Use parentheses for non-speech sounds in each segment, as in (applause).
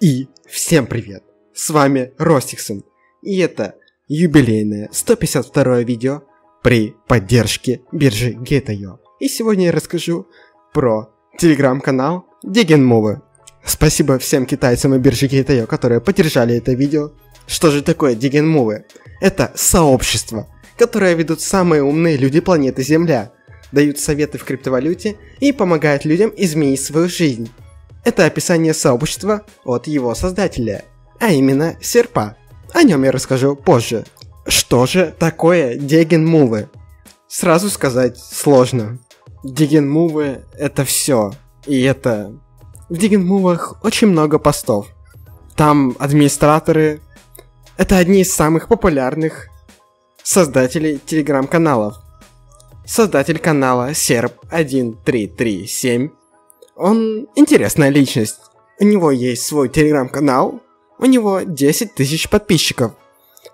И всем привет! С вами Ростиксон. И это юбилейное 152 видео при поддержке биржи Gate.io. И сегодня я расскажу про телеграм-канал Дигенмувы. Спасибо всем китайцам и бирже Gate.io, которые поддержали это видео. Что же такое Дигенмувы? Это сообщество, которое ведут самые умные люди планеты Земля, дают советы в криптовалюте и помогают людям изменить свою жизнь. Это описание сообщества от его создателя, а именно Серпа. О нем я расскажу позже. Что же такое Деген Сразу сказать сложно. Деген это все. И это... В Деген очень много постов. Там администраторы... Это одни из самых популярных создателей телеграм-каналов. Создатель канала Серп1337 он интересная личность. У него есть свой телеграм-канал, у него 10 тысяч подписчиков.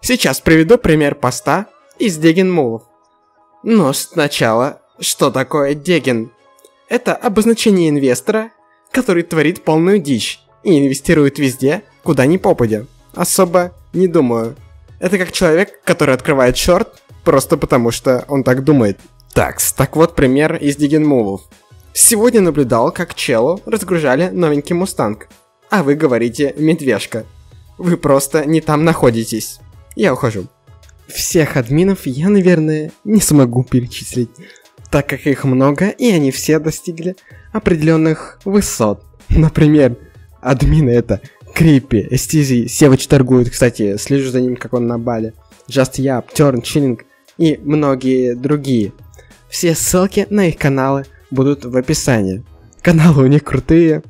Сейчас приведу пример поста из Деген Мулов. Но сначала, что такое Деген? Это обозначение инвестора, который творит полную дичь и инвестирует везде, куда ни попадя. Особо не думаю. Это как человек, который открывает шорт, просто потому что он так думает. Такс, так вот пример из Деген Мувов. Сегодня наблюдал, как челу разгружали новенький мустанг. А вы говорите «медвежка». Вы просто не там находитесь. Я ухожу. Всех админов я, наверное, не смогу перечислить, так как их много, и они все достигли определенных высот. Например, админы это Крипи, STZ, Севич торгует, кстати, слежу за ним, как он на бале, Just Yap, Turn, Chilling и многие другие. Все ссылки на их каналы будут в описании. Каналы у них крутые.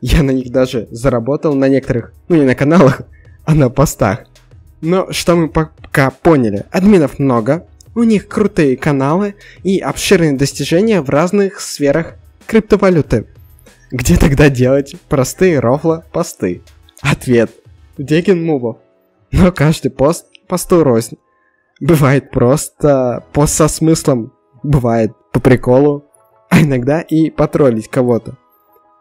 Я на них даже заработал на некоторых, ну не на каналах, а на постах. Но что мы пока поняли, админов много, у них крутые каналы и обширные достижения в разных сферах криптовалюты. Где тогда делать простые рофла посты? Ответ. В Деген мувов. Но каждый пост посту рознь. Бывает просто пост со смыслом, бывает по приколу, а иногда и потроллить кого-то.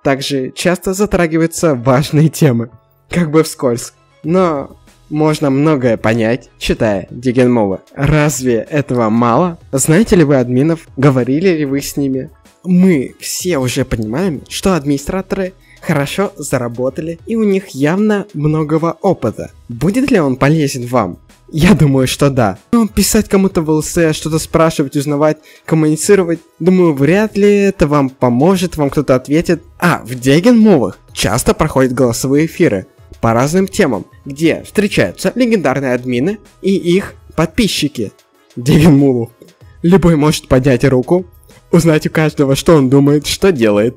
Также часто затрагиваются важные темы, как бы вскользь. Но можно многое понять, читая Дигенмова. Разве этого мало? Знаете ли вы админов? Говорили ли вы с ними? Мы все уже понимаем, что администраторы хорошо заработали и у них явно многого опыта. Будет ли он полезен вам? Я думаю, что да. Но писать кому-то в ЛС, что-то спрашивать, узнавать, коммуницировать, думаю, вряд ли это вам поможет, вам кто-то ответит. А, в Деген Мувах часто проходят голосовые эфиры по разным темам, где встречаются легендарные админы и их подписчики. Деген Мувов. Любой может поднять руку, узнать у каждого, что он думает, что делает.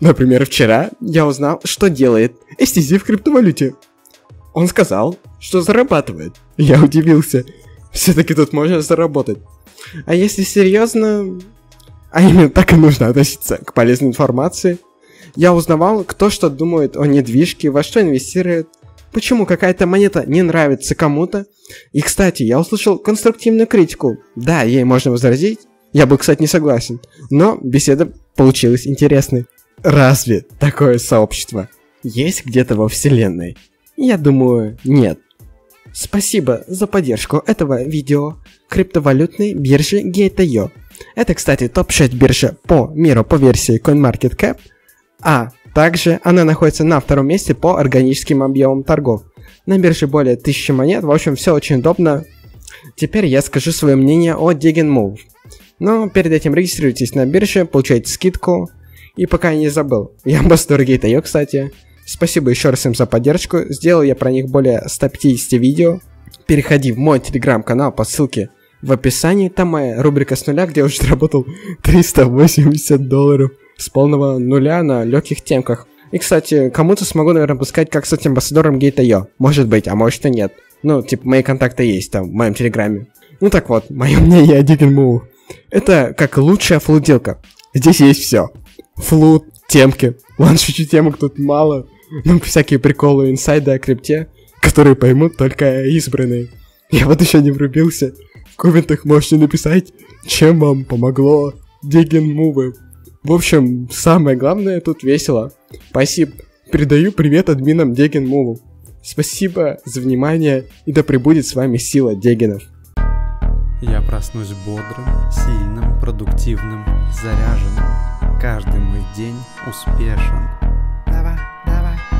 Например, вчера я узнал, что делает STZ в криптовалюте. Он сказал, что зарабатывает. Я удивился. Все-таки тут можно заработать. А если серьезно, а именно так и нужно относиться к полезной информации, я узнавал, кто что думает о недвижке, во что инвестирует, почему какая-то монета не нравится кому-то. И, кстати, я услышал конструктивную критику. Да, ей можно возразить. Я был, кстати, не согласен. Но беседа получилась интересной. Разве такое сообщество есть где-то во вселенной? Я думаю, нет. Спасибо за поддержку этого видео криптовалютной биржи Gate.io. Это, кстати, топ-6 биржа по миру по версии CoinMarketCap, а также она находится на втором месте по органическим объемам торгов. На бирже более 1000 монет, в общем, все очень удобно. Теперь я скажу свое мнение о Move. Но перед этим регистрируйтесь на бирже, получайте скидку. И пока я не забыл, я амбассадор Gate.io, кстати. Спасибо еще раз им за поддержку. Сделал я про них более 150 видео. Переходи в мой телеграм-канал по ссылке в описании. Там моя рубрика с нуля, где я уже заработал 380 (laughs) долларов с полного нуля на легких темках. И, кстати, кому-то смогу, наверное, пускать как с этим амбассадором Gate.io. Может быть, а может и нет. Ну, типа, мои контакты есть там в моем телеграме. Ну так вот, (laughs) мое мнение о Digging Move. Это как лучшая флуделка. Здесь есть все. Флут, темки. Ладно, шучу, (laughs) темок тут мало. (laughs) Всякие приколы инсайды о крипте, которые поймут только избранные. Я вот еще не врубился. В комментах можете написать, чем вам помогло Диген Мувы. В общем, самое главное тут весело. Спасибо. Передаю привет админам Деген Мулу. Спасибо за внимание и да пребудет с вами сила Дегенов. Я проснусь бодрым, сильным, продуктивным, заряженным. Каждый мой день успешен.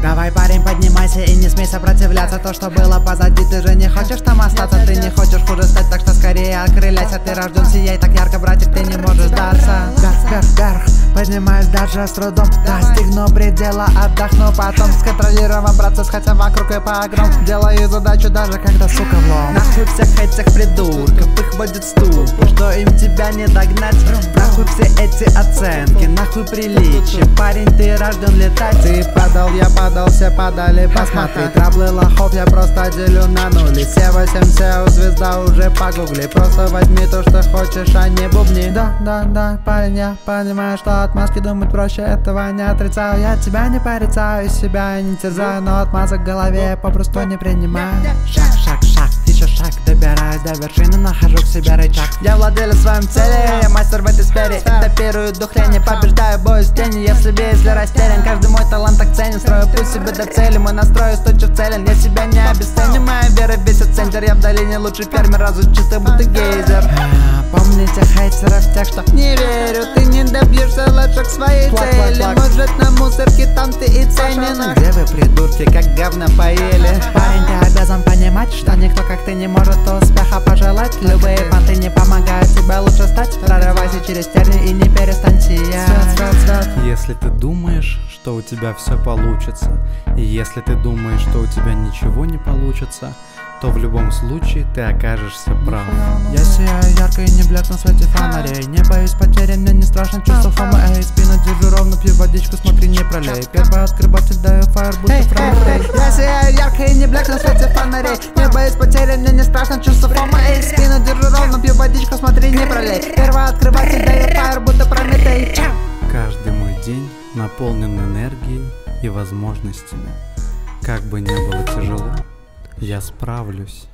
Давай, парень, поднимайся и не смей сопротивляться. То, что было позади, ты же не хочешь там остаться. Ты не хочешь хуже стать, так что скорее окрыляйся Ты рожден сияй так ярко, братик, ты не можешь сдаться. Вверх, вверх, вверх, поднимаюсь даже с трудом. Достигну предела, отдохну потом. Сконтролирован процесс, хотя вокруг и погром Делаю задачу даже когда, сука, в лом Нахуй всех этих придурков, их будет ступор Что им тебя не догнать? Нахуй все эти оценки, нахуй приличие Парень, ты рожден летать. Ты падал, я падал, все падали, посмотри Траблы лохов я просто делю на нули. Все 8 SEO, звезда уже погугли. Просто возьми то, что хочешь, а не бубни. Да, да, да, парень, я понимаю, что отмазки думать проще Этого не отрицаю, я тебя не порицаю Себя не терзаю, но отмазок в голове попросту не принимаю. Шаг, шаг, шаг, еще шаг, добираюсь до вершины Нахожу к себе рычаг. Я владелец своим цели, я мастер в этой сфере. Топирую дух лени, побеждаю бой с тени Я в себе, если растерян, каждый мой талант так ценен. Строю путь себе до цели, мой настрой устойчив целен. Я себя не обесценю, моя вера весит центр. Я в долине лучший фермер, разум чистый, будто гейзер. А, Помните хейтеров, тех, что не верю Ты не добьешься лучше к своей Плак, цели плак, плак. Может на мусорке там ты и ценен. Где вы, придурки, как говно поели? Парень, ты обязан понимать, что никто как ты не может успеха пожелать. Любые понты не помогают тебе лучше стать. Прорывайся через терни и не перестань сиять. Если ты думаешь, что у тебя все получится, и если ты думаешь, что у тебя ничего не получится, то в любом случае ты окажешься прав. Я сияю ярко и не блекну в свете фонарей. Не боюсь потери, мне не страшно чувство фома. Эй, спину держу ровно, пью водичку, смотри, не пролей. Первый открыватель даю фаер, будто фронтей Я сияю ярко и не блекну в свете фонарей. Не боюсь потери, мне не страшно чувство фома. Эй, спину держу ровно, пью водичку, смотри, не пролей. Первый открыватель даю фаер, будто Прометей. Каждый мой день наполнен энергией и возможностями. Как бы ни было тяжело, я справлюсь.